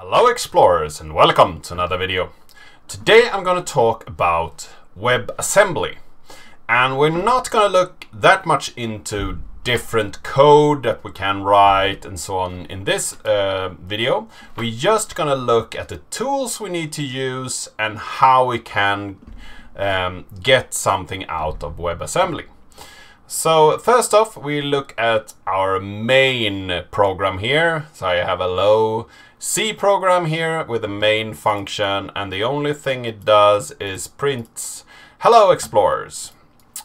Hello explorers and welcome to another video. Today I'm going to talk about WebAssembly. And we're not going to look that much into different code that we can write and so on in this uh, video. We're just going to look at the tools we need to use and how we can um, get something out of WebAssembly. So first off, we look at our main program here. So I have a low C program here with a main function and the only thing it does is prints hello explorers.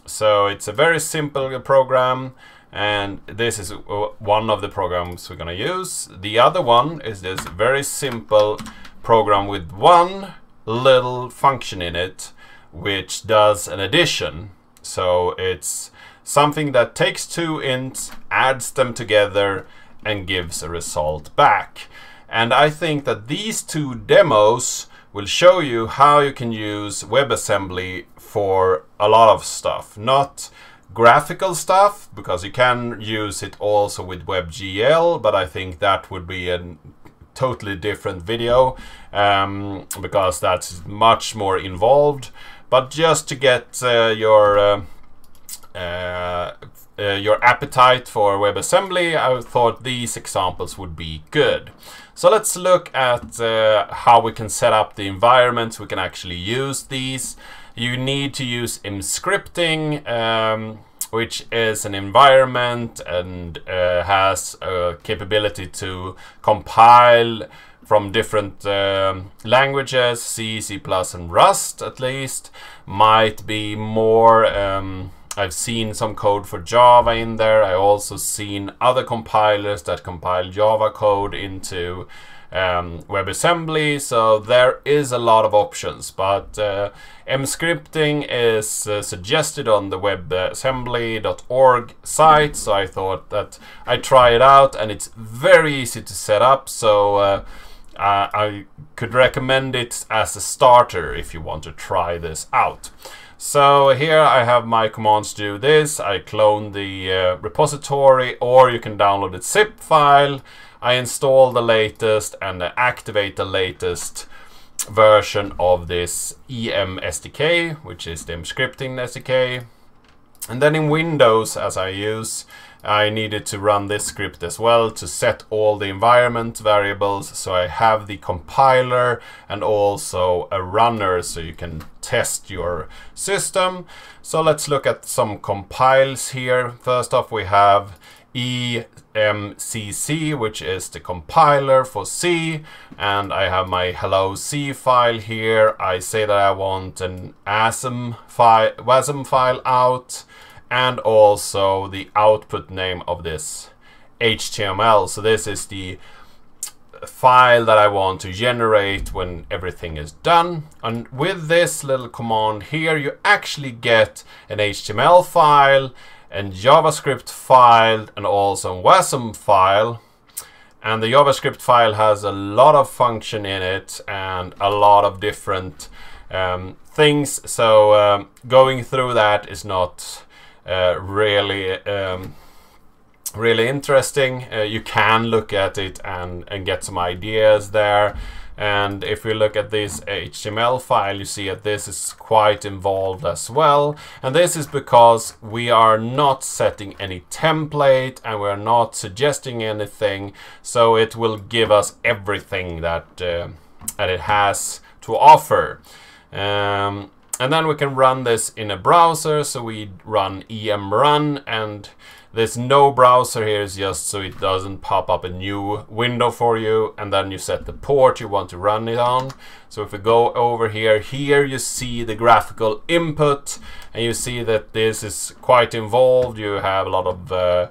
So it's a very simple program and this is one of the programs we're gonna use. The other one is this very simple program with one little function in it which does an addition. So it's something that takes two ints, adds them together and gives a result back. And I think that these two demos will show you how you can use WebAssembly for a lot of stuff. Not graphical stuff, because you can use it also with WebGL, but I think that would be a totally different video, um, because that's much more involved. But just to get uh, your uh, uh, uh, your appetite for WebAssembly, I thought these examples would be good. So let's look at uh, how we can set up the environments we can actually use these. You need to use Emscripten, um, which is an environment and uh, has a capability to compile from different um, languages, C, C++, and Rust at least. Might be more um, I've seen some code for Java in there. I also seen other compilers that compile Java code into um, WebAssembly. So there is a lot of options, but uh, Emscripten is uh, suggested on the webassembly.org site. So I thought that I'd try it out and it's very easy to set up. So uh, I could recommend it as a starter if you want to try this out. So here I have my commands to do this. I clone the uh, repository or you can download the zip file. I install the latest and activate the latest version of this EM SDK, which is the scripting SDK. And then in Windows, as I use, I needed to run this script as well to set all the environment variables. So I have the compiler and also a runner so you can test your system. So let's look at some compiles here. First off, we have EMCC, which is the compiler for C. And I have my hello C file here. I say that I want an ASM file, WASM file out and also the output name of this HTML. So this is the file that I want to generate when everything is done. And with this little command here, you actually get an HTML file and JavaScript file and also a WASM file. And the JavaScript file has a lot of function in it and a lot of different um, things. So um, going through that is not really um, really interesting. Uh, you can look at it and, and get some ideas there. And if we look at this HTML file, you see that this is quite involved as well. And this is because we are not setting any template and we're not suggesting anything. So it will give us everything that, uh, that it has to offer. Um, and then we can run this in a browser. So we run emrun and there's no browser here, it's just so it doesn't pop up a new window for you. And then you set the port you want to run it on. So if we go over here, here you see the graphical input and you see that this is quite involved. You have a lot of uh,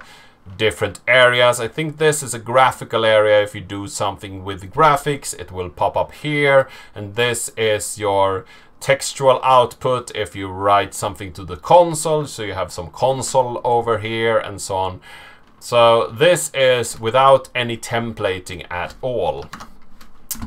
different areas. I think this is a graphical area. If you do something with graphics, it will pop up here. And this is your textual output if you write something to the console. So you have some console over here and so on. So this is without any templating at all.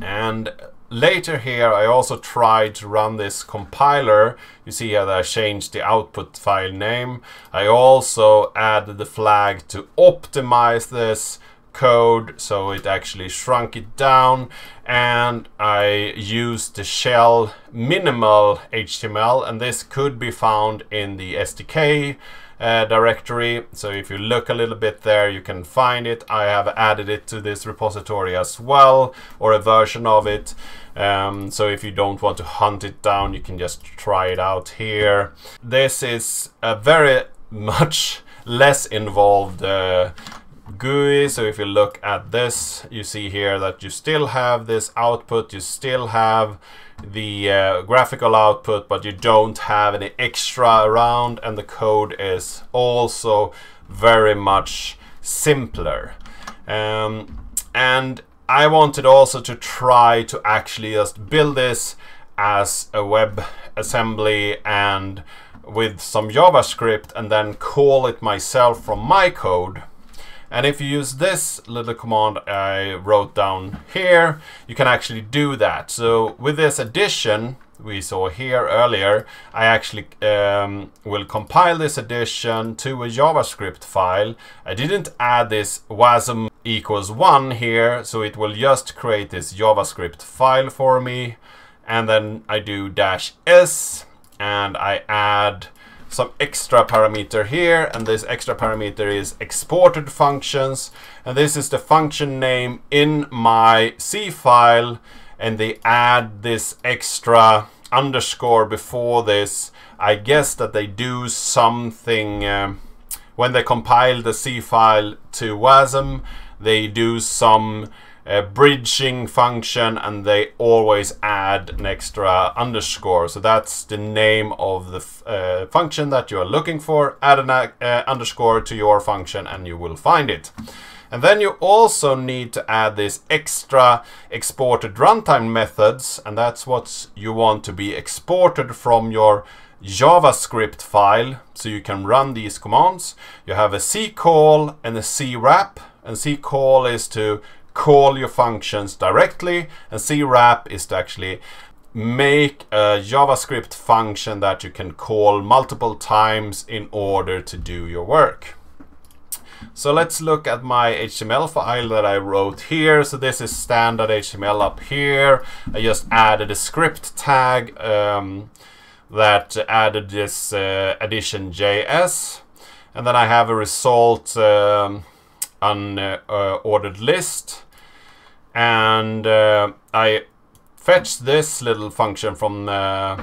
And later here I also tried to run this compiler. You see how I changed the output file name. I also added the flag to optimize this code, so it actually shrunk it down. And I used the shell minimal HTML, and this could be found in the SDK uh, directory. So if you look a little bit there, you can find it. I have added it to this repository as well, or a version of it. Um, so if you don't want to hunt it down, you can just try it out here. This is a very much less involved uh, GUI. So if you look at this, you see here that you still have this output, you still have the uh, graphical output, but you don't have any extra around, and the code is also very much simpler. Um, and I wanted also to try to actually just build this as a web assembly and with some JavaScript and then call it myself from my code. And if you use this little command I wrote down here, you can actually do that. So with this addition we saw here earlier, I actually um, will compile this addition to a JavaScript file. I didn't add this wasm equals 1 here, so it will just create this JavaScript file for me. And then I do dash s, and I add some extra parameter here, and this extra parameter is exported functions. And this is the function name in my C file, and they add this extra underscore before this. I guess that they do something um, when they compile the C file to WASM they do some uh, bridging function and they always add an extra underscore. So that's the name of the uh, function that you are looking for. Add an uh, underscore to your function and you will find it. And then you also need to add this extra exported runtime methods and that's what you want to be exported from your JavaScript file so you can run these commands. You have a C call and a C wrap and C-call is to call your functions directly, and C-wrap is to actually make a JavaScript function that you can call multiple times in order to do your work. So let's look at my HTML file that I wrote here. So this is standard HTML up here. I just added a script tag um, that added this uh, addition JS. And then I have a result um, unordered list. And uh, I fetch this little function from uh,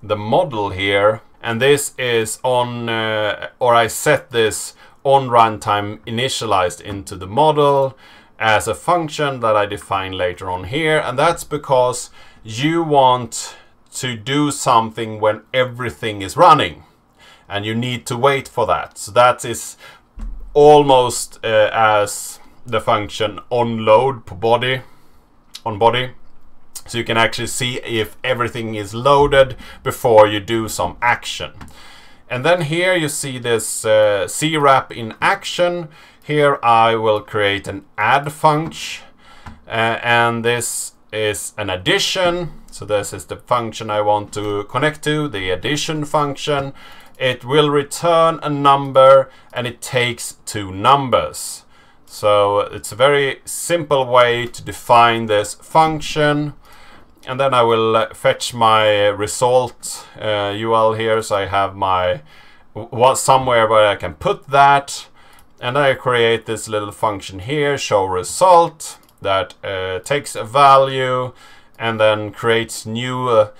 the model here. And this is on, uh, or I set this on runtime initialized into the model as a function that I define later on here. And that's because you want to do something when everything is running and you need to wait for that. So that is almost uh, as the function onload body on body. So you can actually see if everything is loaded before you do some action. And then here you see this uh, C-wrap in action. Here I will create an add function uh, and this is an addition. So this is the function I want to connect to the addition function. It will return a number and it takes two numbers. So it's a very simple way to define this function. And then I will uh, fetch my result uh, UL here. So I have my what somewhere where I can put that. And I create this little function here, show result, that uh, takes a value and then creates new uh,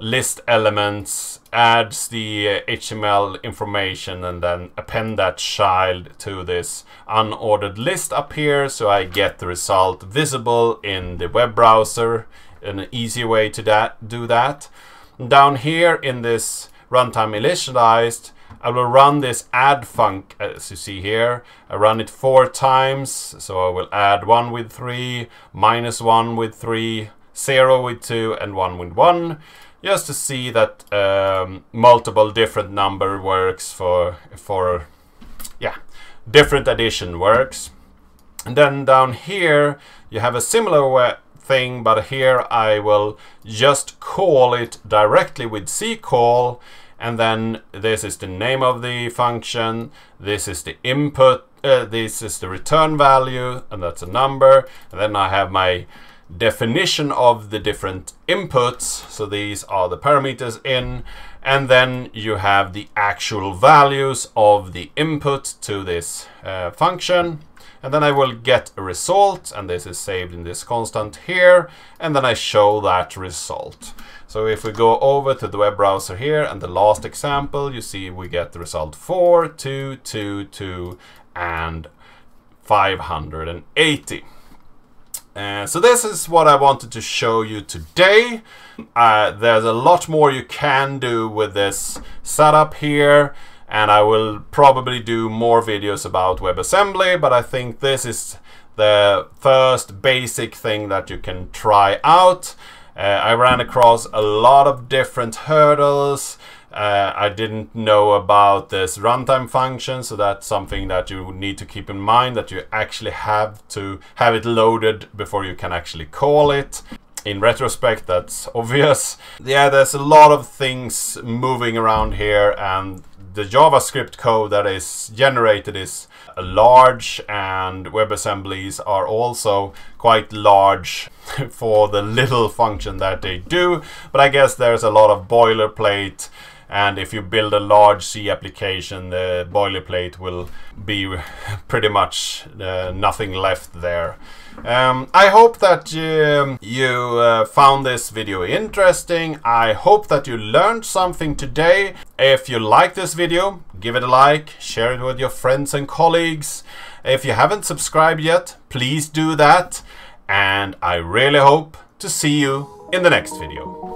list elements, adds the HTML information, and then append that child to this unordered list up here so I get the result visible in the web browser. An easy way to that, do that. Down here in this runtime initialized, I will run this add func as you see here. I run it four times, so I will add one with three, minus one with three, zero with two, and one with one just to see that um, multiple different number works for for yeah different addition works and then down here you have a similar thing but here I will just call it directly with c call and then this is the name of the function this is the input uh, this is the return value, and that's a number. And then I have my definition of the different inputs. So these are the parameters in, and then you have the actual values of the input to this uh, function. And then I will get a result, and this is saved in this constant here, and then I show that result. So if we go over to the web browser here, and the last example, you see we get the result 4, 2, 2, 2, and 580. Uh, so this is what I wanted to show you today. Uh, there's a lot more you can do with this setup here and I will probably do more videos about WebAssembly but I think this is the first basic thing that you can try out. Uh, I ran across a lot of different hurdles uh, I didn't know about this runtime function, so that's something that you need to keep in mind that you actually have to have it loaded before you can actually call it. In retrospect, that's obvious. Yeah, there's a lot of things moving around here, and the JavaScript code that is generated is large, and WebAssemblies are also quite large for the little function that they do. But I guess there's a lot of boilerplate and if you build a large C application, the boilerplate will be pretty much uh, nothing left there. Um, I hope that um, you uh, found this video interesting. I hope that you learned something today. If you like this video, give it a like, share it with your friends and colleagues. If you haven't subscribed yet, please do that. And I really hope to see you in the next video.